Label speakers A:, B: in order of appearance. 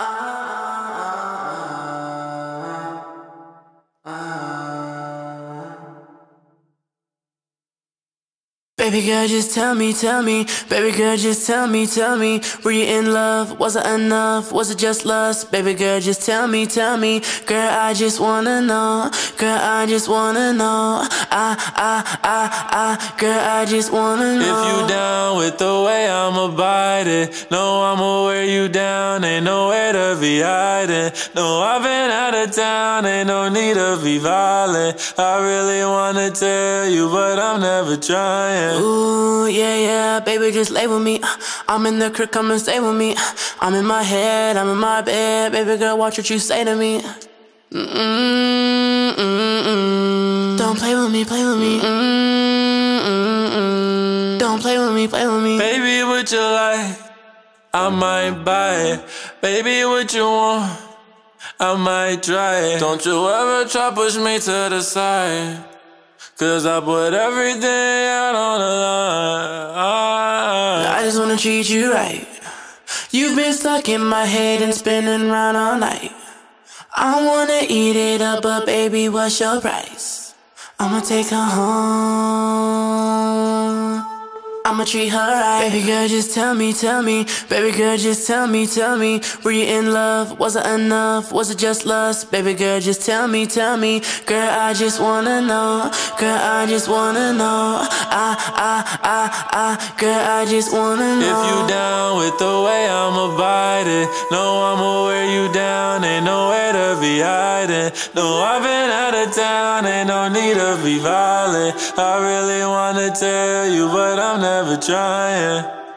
A: I Baby girl, just tell me, tell me. Baby girl, just tell me, tell me. Were you in love? Was it enough? Was it just lust? Baby girl, just tell me, tell me. Girl, I just wanna know. Girl, I just wanna know. I, I, I, I. Girl, I just wanna know.
B: If you down with the way I'm abiding, no, I'ma wear you down. Ain't nowhere to be hiding. No, I've been out of town. Ain't no need to be violent. I really wanna tell you, but I'm never trying.
A: Ooh, yeah, yeah, baby, just lay with me. Uh, I'm in the crib, come and stay with me. Uh, I'm in my head, I'm in my bed. Baby girl, watch what you say to me. Mm-mm, mm-mm. Don't play with me, play with me. Mm-mm, Don't play with me, play with me.
B: Baby, what you like? I might buy it. Baby, what you want? I might try it. Don't you ever try push me to the side. Cause I put everything out on the line.
A: I just wanna treat you right. You've been stuck in my head and spinning round all night. I wanna eat it up, but baby, what's your price? I'ma take her home. I'ma treat her right. Baby girl, just tell me, tell me. Baby girl, just tell me, tell me. Were you in love? Was it enough? Was it just lust? Baby girl, just tell me, tell me. Girl, I just wanna know. Girl, I just wanna know. I, I, I, I. Girl, I just wanna know.
B: If you down with the way I'm abiding, no, I'ma wear you down. Ain't nowhere to be hiding. No, I've been out of town. Ain't no need to be violent. I really wanna tell you, but I'm never trying.